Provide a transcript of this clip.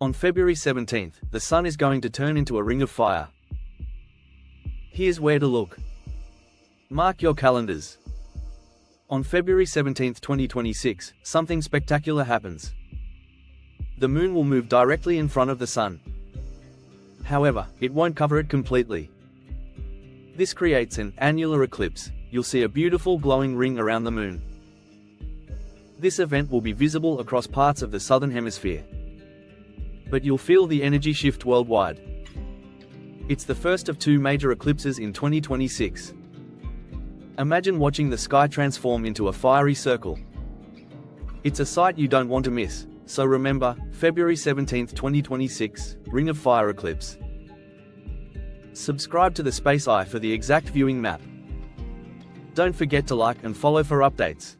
On February 17th, the Sun is going to turn into a ring of fire. Here's where to look. Mark your calendars. On February 17, 2026, something spectacular happens. The moon will move directly in front of the sun. However, it won't cover it completely. This creates an annular eclipse. You'll see a beautiful glowing ring around the moon. This event will be visible across parts of the southern hemisphere. But you'll feel the energy shift worldwide. It's the first of two major eclipses in 2026. Imagine watching the sky transform into a fiery circle. It's a sight you don't want to miss, so remember, February 17, 2026, Ring of Fire eclipse. Subscribe to the Space Eye for the exact viewing map. Don't forget to like and follow for updates.